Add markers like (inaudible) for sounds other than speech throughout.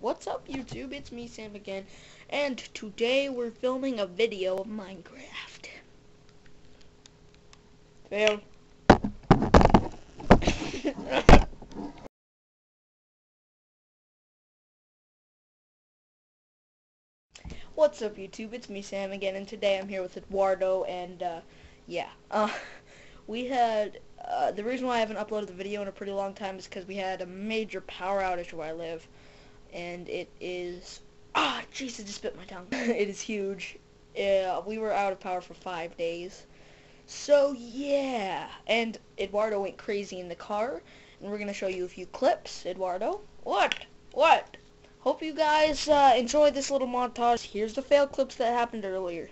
What's up YouTube? It's me Sam again and today we're filming a video of Minecraft. Fail. (laughs) What's up YouTube? It's me Sam again and today I'm here with Eduardo and uh, yeah. Uh, (laughs) we had uh, the reason why I haven't uploaded the video in a pretty long time is because we had a major power outage where I live and it is ah Jesus just bit my tongue. (laughs) it is huge. Yeah, we were out of power for five days. So yeah, and Eduardo went crazy in the car, and we're gonna show you a few clips. Eduardo, what? What? Hope you guys uh, enjoy this little montage. Here's the fail clips that happened earlier.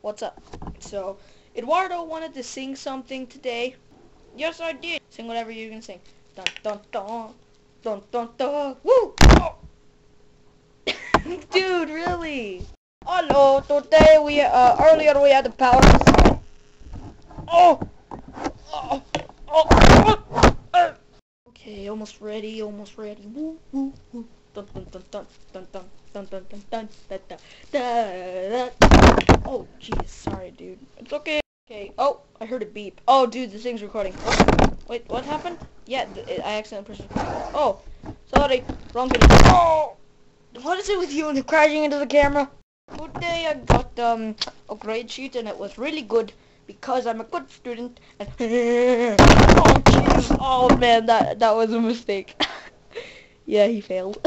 What's up? So, Eduardo wanted to sing something today. Yes, I did. Sing whatever you're gonna sing. Dun dun dun. Dun dun dun. Woo! Oh. Dude, really? Hello, today we, uh, earlier we had the power. Oh! Oh! Oh! oh. Okay, almost ready, almost ready. Woo, woo, woo. Dun dun dun dun dun dun dun dun dun dun da da da. Oh, jeez, sorry, dude. It's okay. Okay. Oh, I heard a beep. Oh, dude, this thing's recording. Oh, wait, what happened? Yeah, I accidentally pushed. Oh, sorry, wrong video. Oh, what is it with you and crashing into the camera? Today I got um a grade sheet and it was really good because I'm a good student. And (laughs) oh jeez, oh man, that that was a mistake. (laughs) yeah, he failed.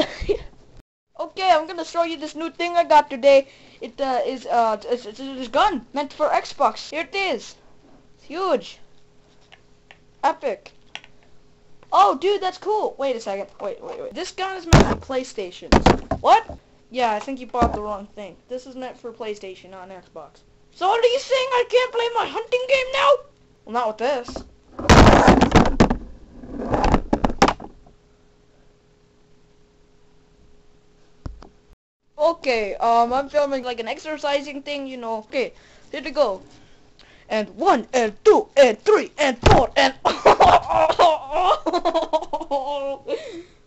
(laughs) okay, I'm gonna show you this new thing I got today. It uh, is uh, it's, it's, it's gun meant for Xbox. Here it is. It's huge. Epic. Oh, dude, that's cool. Wait a second. Wait, wait, wait. This gun is meant for PlayStation. What? Yeah, I think you bought the wrong thing. This is meant for PlayStation, not an Xbox. So are you saying I can't play my hunting game now? Well, not with this. Okay, um, I'm filming like an exercising thing, you know. Okay, here we go. And one, and two, and three, and four, and... (laughs)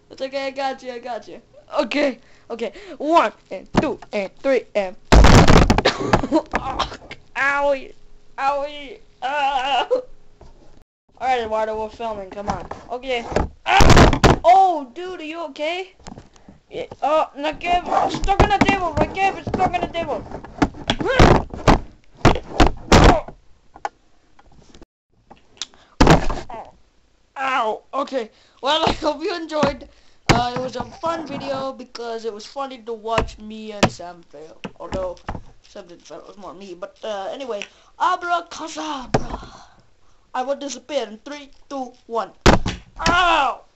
it's okay, I got you, I got you. Okay, okay. One, and two, and three, and... (laughs) Owie! Owie! Uh. Alright, Eduardo, we're filming, come on. Okay. Oh, dude, are you okay? Yeah. Oh, Nakev, it's stuck on the table. Nakev, it's stuck on the table. Ow. Okay. Well, I hope you enjoyed. Uh, it was a fun video because it was funny to watch me and Sam fail. Although Sam didn't fail, it was more me. But uh, anyway, abracadabra. I will disappear in three, two, one. Ow!